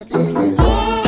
the.